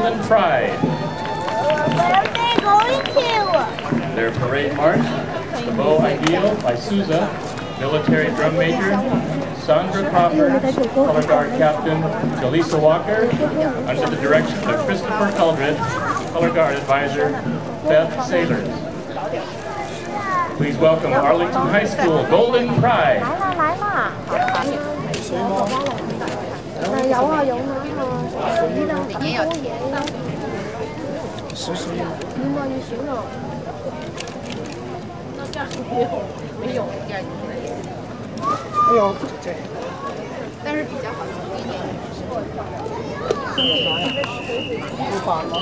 Golden Pride. Where are they going to? Their parade march, the Beau Ideal by Sousa, military drum major, Sandra Crawford, color guard captain, Jaleesa Walker, under the direction of Christopher Eldred, color guard advisor, Beth Sailors. Please welcome Arlington High School Golden Pride. 每年要，是属于。有没有？没有，没有。哎呦，对。但是比较好，的。